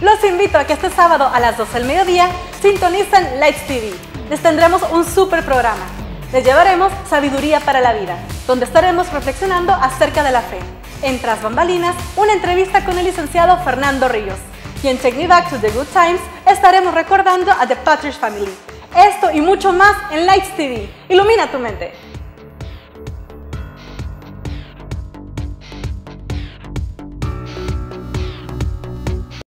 Los invito a que este sábado a las 12 del mediodía sintonicen Lights TV. Les tendremos un super programa. Les llevaremos Sabiduría para la Vida, donde estaremos reflexionando acerca de la fe. En Tras Bambalinas, una entrevista con el licenciado Fernando Ríos. Y en Take Me Back to the Good Times estaremos recordando a The Patrick Family. Esto y mucho más en Lights TV. Ilumina tu mente.